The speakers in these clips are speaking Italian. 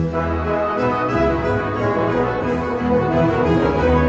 Thank you.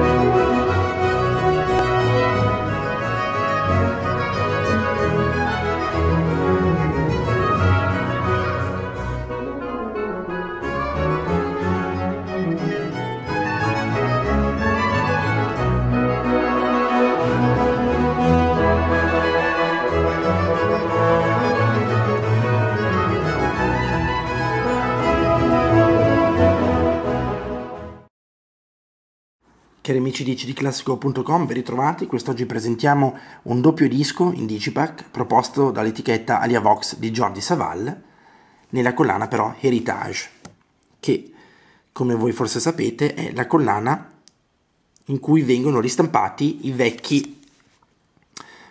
Cari amici di cdclassico.com, ben ritrovati. Quest'oggi presentiamo un doppio disco in digipack proposto dall'etichetta Alia Vox di Jordi Savall, nella collana però Heritage, che, come voi forse sapete, è la collana in cui vengono ristampati i vecchi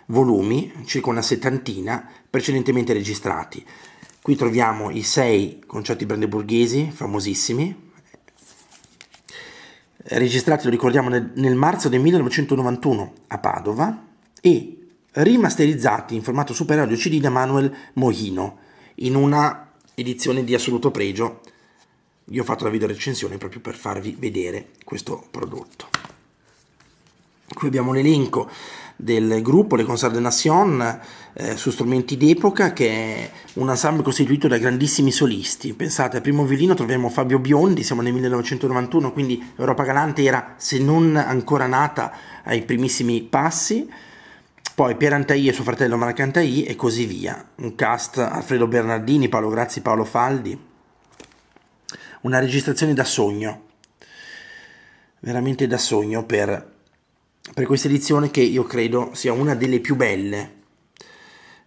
volumi, circa una settantina, precedentemente registrati. Qui troviamo i sei concerti brandeburghesi, famosissimi, registrati, lo ricordiamo, nel, nel marzo del 1991 a Padova e rimasterizzati in formato super audio CD da Manuel Mohino in una edizione di assoluto pregio. Io ho fatto la video recensione proprio per farvi vedere questo prodotto. Qui abbiamo l'elenco del gruppo Le Concerts de Nation eh, su strumenti d'epoca che è un ensemble costituito da grandissimi solisti. Pensate, al primo violino troviamo Fabio Biondi, siamo nel 1991, quindi Europa Galante era, se non ancora nata, ai primissimi passi. Poi Pier Antai e suo fratello Marco Antai e così via. Un cast Alfredo Bernardini, Paolo Grazzi, Paolo Faldi. Una registrazione da sogno, veramente da sogno per per questa edizione che io credo sia una delle più belle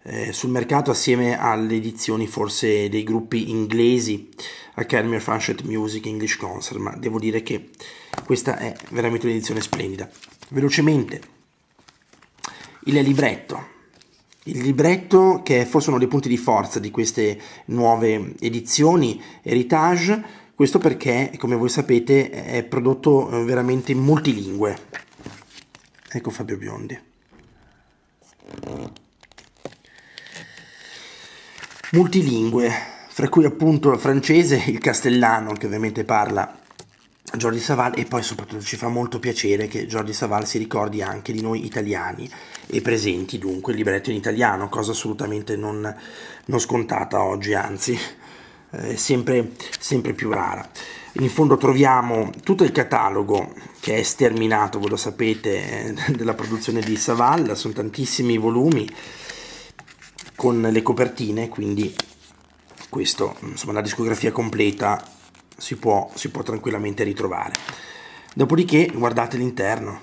eh, sul mercato assieme alle edizioni forse dei gruppi inglesi Academy of Ancient Music English Concert ma devo dire che questa è veramente un'edizione splendida. Velocemente il libretto. Il libretto che è forse uno dei punti di forza di queste nuove edizioni Heritage questo perché come voi sapete è prodotto eh, veramente in multilingue Ecco Fabio Biondi. Multilingue, fra cui appunto il francese, il castellano, che ovviamente parla Jordi Saval e poi soprattutto ci fa molto piacere che Jordi Saval si ricordi anche di noi italiani e presenti dunque il libretto in italiano, cosa assolutamente non, non scontata oggi, anzi eh, sempre, sempre più rara. In fondo troviamo tutto il catalogo che è sterminato, voi lo sapete, eh, della produzione di Savalla, sono tantissimi volumi con le copertine, quindi questo, insomma, la discografia completa si può, si può tranquillamente ritrovare. Dopodiché guardate l'interno,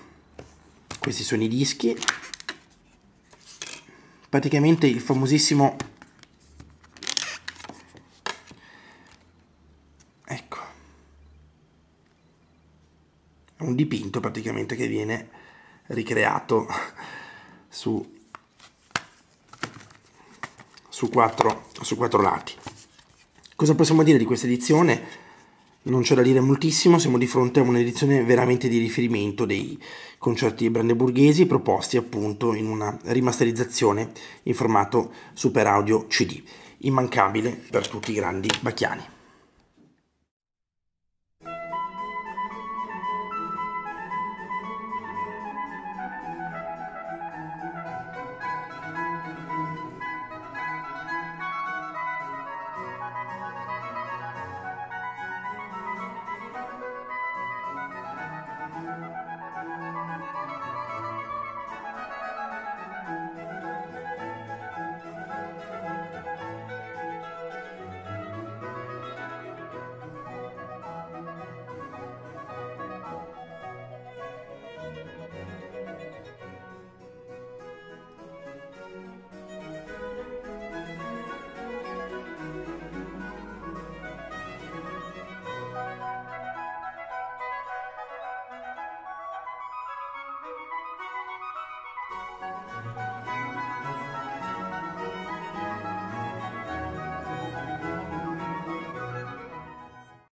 questi sono i dischi, praticamente il famosissimo un dipinto praticamente che viene ricreato su, su, quattro, su quattro lati. Cosa possiamo dire di questa edizione? Non c'è da dire moltissimo, siamo di fronte a un'edizione veramente di riferimento dei concerti brandeburghesi proposti appunto in una rimasterizzazione in formato super audio CD, immancabile per tutti i grandi bacchiani.